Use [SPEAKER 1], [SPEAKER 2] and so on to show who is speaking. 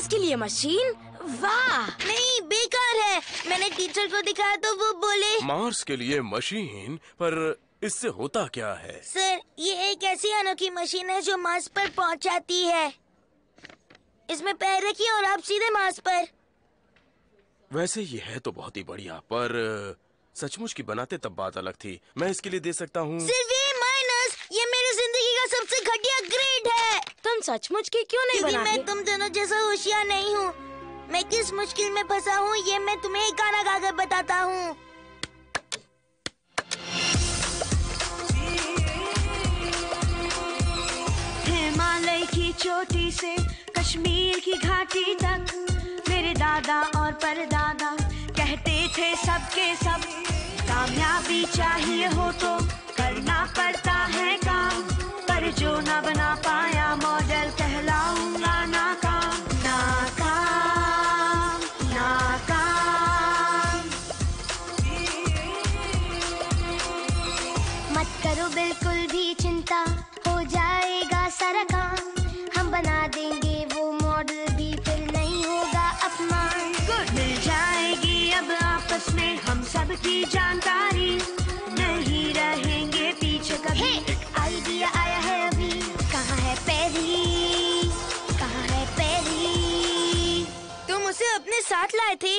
[SPEAKER 1] Mars के लिए machine? वाह!
[SPEAKER 2] नहीं बेकार है। मैंने टीचर को दिखाया तो वो बोले
[SPEAKER 3] मार्स के लिए मशीन? पर इससे होता क्या है?
[SPEAKER 2] सर ये एक ऐसी अनोखी मशीन है जो मार्स पर पहुंचाती है। इसमें पैर रखिए और आप सीधे मार्स पर।
[SPEAKER 3] वैसे ये है तो बहुत ही बढ़िया पर सचमुच की बनाते तब बात अलग थी। मैं इसके लिए दे सकता हूँ
[SPEAKER 2] सिर्फ़ ये माइनस ये मेरी ज़िंदगी का सबसे घटिया ग्रेड
[SPEAKER 1] सचमुच की क्यों नहीं
[SPEAKER 2] क्योंकि मैं तुम दोनों जैसा होशियार नहीं हूँ। मैं किस मुश्किल में फंसा हूँ ये मैं तुम्हें एक गाना गाकर बताता हूँ।
[SPEAKER 4] हिमालय की चोटी से कश्मीर की घाटी तक मेरे दादा और परदादा कहते थे सबके सब कामयाबी चाहिए हो तो
[SPEAKER 5] करो बिल्कुल भी चिंता हो जाएगा सारा काम। हम बना देंगे वो मॉडल भी फिर नहीं होगा अपमान।
[SPEAKER 4] गुड मिल जाएगी अब आपस में हम सब की जानकारी। नहीं रहेंगे पीछे कभी।
[SPEAKER 5] एक आइडिया आया है अभी। कहाँ है पेरी कहाँ है पेरी
[SPEAKER 2] तुम उसे अपने साथ लाए थे?